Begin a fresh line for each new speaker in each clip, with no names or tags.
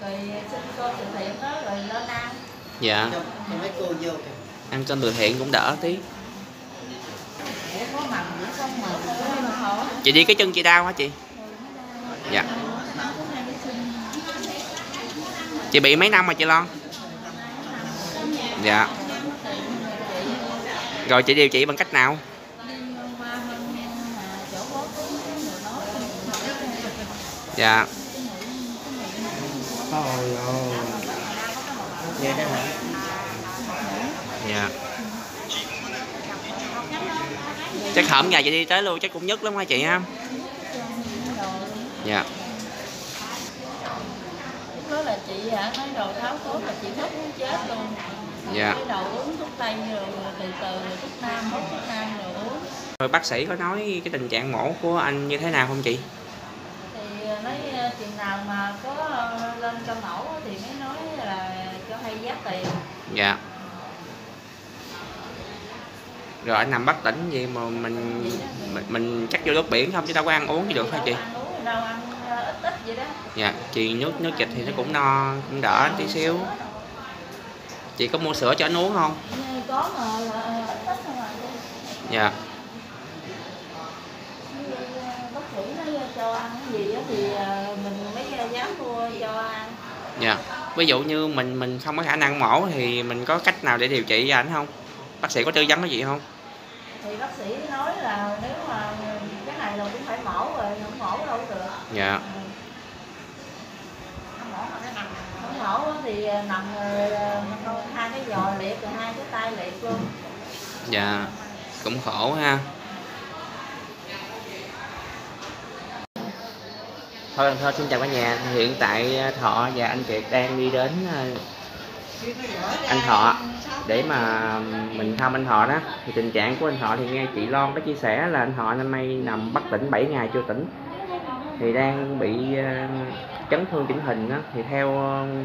rồi xin cô từ thiện đó rồi lên ăn
dạ.
Cho, cho mấy cô vô kìa.
Ăn cơm từ thiện cũng đỡ tí.
Mà
chị đi cái chân chị đau hả chị? Dạ. Chị bị mấy năm rồi chị Lon dạ. Rồi chị điều trị bằng cách nào? Dạ
Thôi ôi Vậy đó hả?
dạ. Chắc hổm ngày chị đi tới luôn chắc cũng nhức lắm hả chị ha. Dạ.
Lúc đó là chị hả nói đầu tháo cốt là chị khóc muốn chết luôn.
Dạ.
Cái đầu uống thuốc tây rồi từ từ rồi thuốc nam uống thuốc nam rồi uống.
Rồi bác sĩ có nói cái tình trạng mổ của anh như thế nào không chị
ờ, nào mà có ờ, lên cho mẫu thì mới nói là cho hay giá tiền.
Dạ. Rồi anh nằm bất tỉnh gì mà mình mình, mình chắc vô nước biển không? Chứ đâu có ăn uống gì được hả chị?
Ăn uống đâu ăn ờ, ít ít vậy đó.
Dạ chị nước nước dịch thì nó cũng no cũng đỡ tí xíu. chị có mua sữa cho anh uống không?
Như có mà là ít ít thôi mà
dạ
Như, ờ, bác sĩ nói cho ăn cái gì á thì ờ, mình mới dám mua cho ăn.
Dạ. Ví dụ như mình mình không có khả năng mổ thì mình có cách nào để điều trị cho anh không? Bác sĩ có tư vấn cái gì không?
Thì bác sĩ nói là nếu mà cái này là cũng phải mổ rồi không mổ đâu được.
Dạ.
Không mổ thì nằm ờ, hai cái giò liệt rồi hai cái tay liệt luôn.
Dạ. Cũng khổ ha thôi thôi, xin chào cả nhà. Hiện tại à, thọ và anh kiệt đang đi đến à, anh thọ để mà mình thăm anh thọ đó. Thì tình trạng của anh thọ thì nghe chị Lon có chia sẻ là anh thọ năm nay nằm bất tỉnh 7 ngày chưa tỉnh. Thì đang bị à, chấn thương chỉnh hình đó. thì theo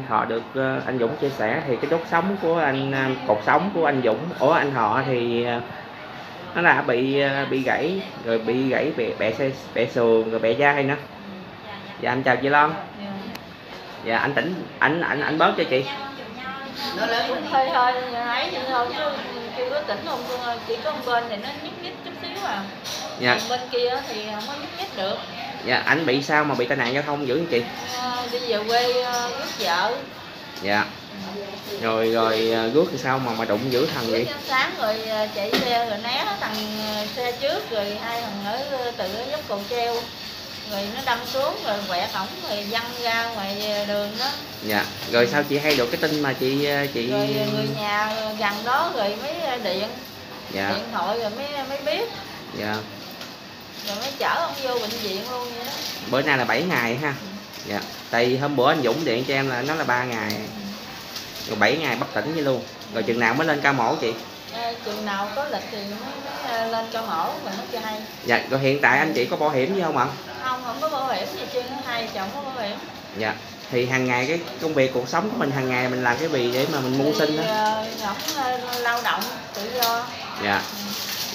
thọ được anh Dũng chia sẻ thì cái đốt sống của anh cột sống của anh Dũng, ủa, anh Thọ thì nó là bị bị gãy, rồi bị gãy bẹ bẹ bẻ sườn, rồi bẹ dai nữa dạ anh chào chị Lon
Dạ.
dạ anh tỉnh anh anh anh bớt cho chị.
Nó lớn
Cũng hơi hơi ấy thôi chứ chưa có tỉnh không cô ơi. chỉ có một bên thì nó nhích nhích chút xíu à.
Dạ.
Còn bên kia thì không có nhích nhích được.
Dạ anh bị sao mà bị tai nạn giao thông dữ vậy chị?
À, đi về quê ờ, rước vợ.
Dạ. Rồi rồi à, rước thì sao mà mà đụng dữ thần
rước
vậy
sáng rồi chạy xe rồi né thằng xe trước rồi hai thằng ở từ ở dốc cầu treo rồi nó đâm xuống rồi quẹt ổng rồi văng ra ngoài đường đó.
Dạ. Rồi sao chị hay được cái tin mà chị à, chị
rồi người nhà gần đó rồi mới điện.
Dạ.
Điện thoại rồi mới mới biết.
Dạ.
Rồi mới chở ông vô bệnh viện luôn vậy đó.
Bữa nay là 7 ngày ha. Dạ. Tại hôm bữa anh Dũng điện cho em là nó là 3 ngày. Rồi 7 ngày bất tỉnh vậy luôn. Rồi chừng nào mới lên ca mổ chị?
Ê, chừng nào có lịch thì mới, mới ờ, lên cho mổ rồi nó cho hay.
Dạ. Rồi hiện tại anh chị có bảo hiểm gì không ạ
không? Không có bảo hiểm gì chứ hai chồng có bảo hiểm
dạ. Thì hàng ngày cái công việc cuộc sống của mình hàng ngày mình làm cái gì để mà mình mưu sinh đó
ờ, ổng ờ, lao động tự do.
Dạ.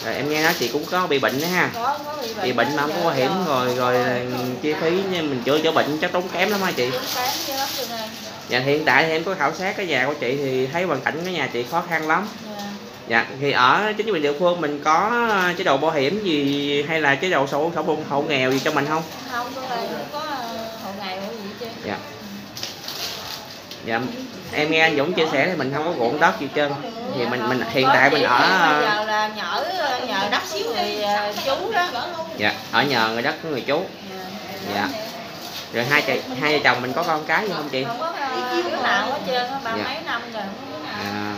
Rồi em nghe nói chị cũng có bị bệnh đó ha.
Có có bị bệnh
bị bệnh mà không có bảo hiểm rồi rồi là chi phí nha, mình chữa chữa bệnh chắc tốn kém lắm hả chị?
Tốn kém lắm
dạ hiện tại thì em có khảo sát cái nhà của chị thì thấy hoàn cảnh cái nhà chị khó khăn lắm.
Dạ.
Dạ thì ở chính quyền địa phương mình có chế độ bảo hiểm gì hay là chế độ sổ sổ hộ, hộ nghèo gì cho mình không?
Không ai không có ờ, hộ hộ gì chứ
dạ. Dạ em nghe anh Dũng chia sẻ thì mình không có ruộng đất gì trơn. Thì mình mình hiện tại mình ở
bây giờ là nhỡ nhờ đất xíu người ờ, chú đó.
Dạ ở nhờ người đất của người chú. Dạ. Rồi hai chị hai vợ chồng mình có con cái gì không chị?
Không có ờ, đứa nào hết trơn ba
Dạ.
mấy năm rồi
à,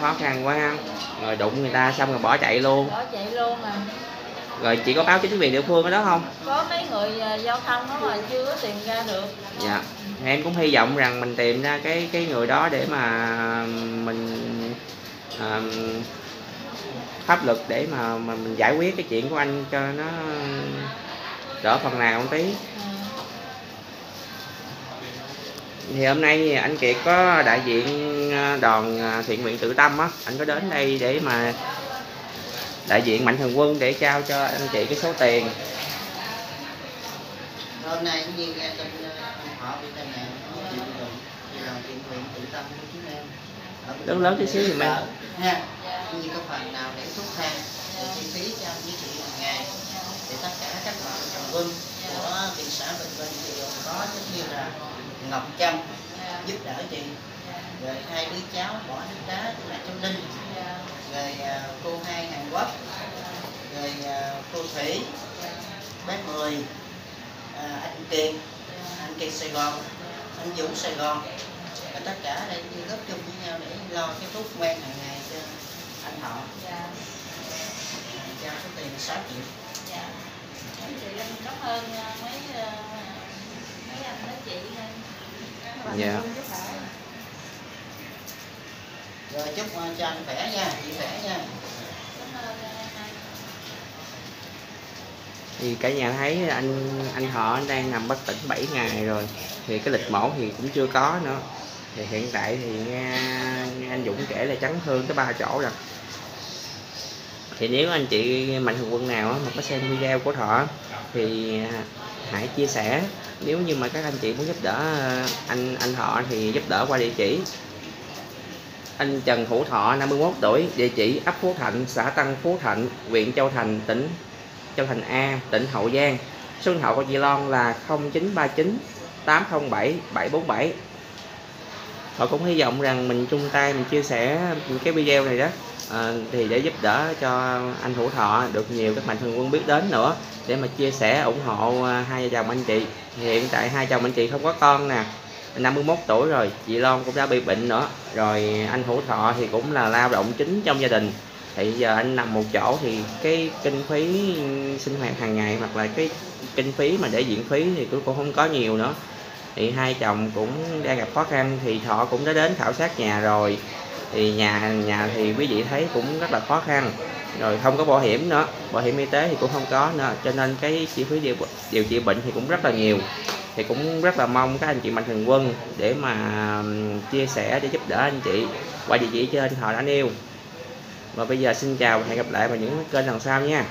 khó khăn quá. Ha rồi đụng người ta xong rồi bỏ chạy luôn.
Bỏ chạy luôn à.
Rồi chị có báo chính quyền địa phương ở đó không?
Có mấy người ờ, giao thông đó mà chưa có tìm ra được.
Dạ. Em cũng hy vọng rằng mình tìm ra cái cái người đó để mà mình à, pháp luật để mà, mà mình giải quyết cái chuyện của anh cho nó đỡ phần nào một tí thì hôm nay anh Kiệt có đại diện ờ, đoàn ờ, thiện nguyện tự tâm á. Anh có đến đây để mà đại diện mạnh thường quân để trao cho anh chị cái số tiền.
Hôm nay cũng như tin ờ, họ bị tai nạn không chịu được thì đoàn thiện nguyện tự tâm của chúng em ở bệnh
Lớn lớn tí xíu thì
nha
dạ
cũng như có phần nào để thuốc thang để chi phí cho với chị hàng ngày thì tất cả các bạn trồng quân của thị xã Bình Minh thì có giống như là Ngọc Trâm
yeah.
giúp đỡ chị
yeah.
rồi hai đứa cháu bỏ nước đá tức là cháu Linh
yeah.
rồi uh, cô hai Hàn Quốc rồi uh, cô Thủy bé Mười uh, anh Kiệt anh Kiệt Sài Gòn anh Dũng Sài Gòn và tất cả đây như góp chung với nhau để lo cái thuốc quen hàng ngày cho anh họ
dạ
cho số tiền 6 triệu
dạ chị cảm ơn ờ, mấy ờ, mấy anh mấy chị nha Các bạn
Dạ.
đỡ.
rồi chúc à, cho anh khỏe nha chị khỏe nha
ờ,
thì cả nhà thấy anh anh họ anh đang nằm bất tỉnh 7 ngày rồi thì cái lịch mổ thì cũng chưa có nữa thì hiện tại thì nghe, nghe anh Dũng kể là chấn thương tới ba chỗ rồi thì nếu anh chị mạnh thường quân nào mà có xem video của thọ thì à, hãy chia sẻ. Nếu như mà các anh chị muốn giúp đỡ ờ, anh anh thọ thì giúp đỡ qua địa chỉ anh Trần Hữu Thọ 51 tuổi, địa chỉ ấp Phú Thạnh, xã Tân Phú Thạnh, huyện Châu Thành, tỉnh Châu Thành A, tỉnh Hậu Giang. Số điện thoại của chị Loan là 0939 807 747 họ cũng hy vọng rằng mình chung tay mình chia sẻ cái video này đó à, thì để giúp đỡ cho anh Hữu Thọ được nhiều các mạnh thường quân biết đến nữa để mà chia sẻ ủng hộ à, hai vợ chồng anh chị. Hiện tại hai chồng anh chị không có con nè 51 tuổi rồi chị long cũng đã bị bệnh nữa. Rồi anh Hữu Thọ thì cũng là lao động chính trong gia đình. Thì giờ anh nằm một chỗ thì cái kinh phí sinh hoạt hàng ngày hoặc là cái kinh phí mà để viện phí thì cũng không có nhiều nữa. Thì hai chồng cũng đang gặp khó khăn thì thọ cũng đã đến khảo sát nhà rồi thì nhà nhà thì quý vị thấy cũng rất là khó khăn. Rồi không có bảo hiểm nữa bảo hiểm y tế thì cũng không có nữa. Cho nên cái chi phí điều, điều trị bệnh thì cũng rất là nhiều. Thì cũng rất là mong các anh chị mạnh thường quân để mà chia sẻ để giúp đỡ anh chị qua địa chỉ trên họ đã nêu. Và bây giờ xin chào và hẹn gặp lại vào những kênh lần sau nha.